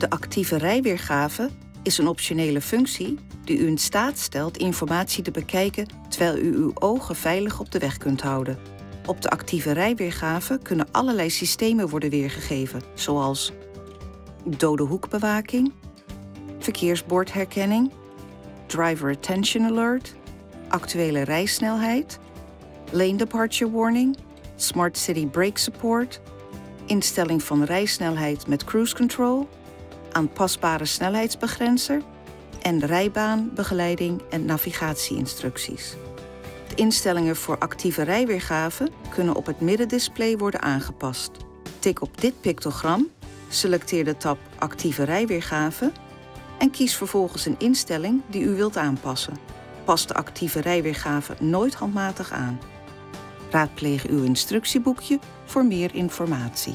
De actieve rijweergave is een optionele functie die u in staat stelt informatie te bekijken terwijl u uw ogen veilig op de weg kunt houden. Op de actieve rijweergave kunnen allerlei systemen worden weergegeven, zoals dode hoekbewaking, verkeersbordherkenning, driver attention alert, actuele rijsnelheid, lane departure warning, smart city brake support, instelling van rijsnelheid met cruise control, aanpasbare snelheidsbegrenzer en rijbaanbegeleiding en navigatieinstructies. De instellingen voor actieve rijweergave kunnen op het middendisplay worden aangepast. Tik op dit pictogram, selecteer de tab Actieve rijweergave en kies vervolgens een instelling die u wilt aanpassen. Pas de actieve rijweergave nooit handmatig aan. Raadpleeg uw instructieboekje voor meer informatie.